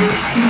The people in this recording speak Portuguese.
Música